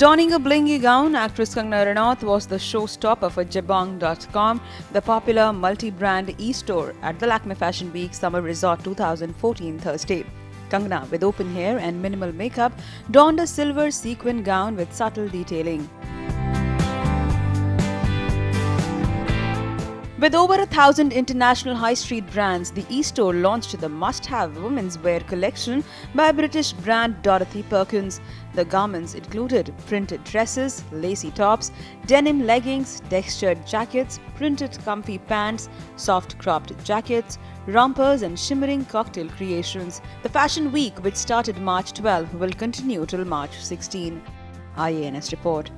Donning a blingy gown, actress Kangana Ranaut was the showstopper for Jabong.com, the popular multi-brand e-store at the Lakme Fashion Week Summer Resort 2014 Thursday. Kangana, with open hair and minimal makeup, donned a silver sequin gown with subtle detailing. With over a thousand international high street brands, the e-store launched the must-have women's wear collection by British brand Dorothy Perkins. The garments included printed dresses, lacy tops, denim leggings, textured jackets, printed comfy pants, soft cropped jackets, rompers and shimmering cocktail creations. The fashion week, which started March 12, will continue till March 16. IANS report.